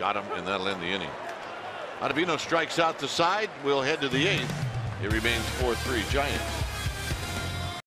Got him, and that'll end the inning. Ottavino strikes out the side. We'll head to the eighth. It remains 4-3 Giants.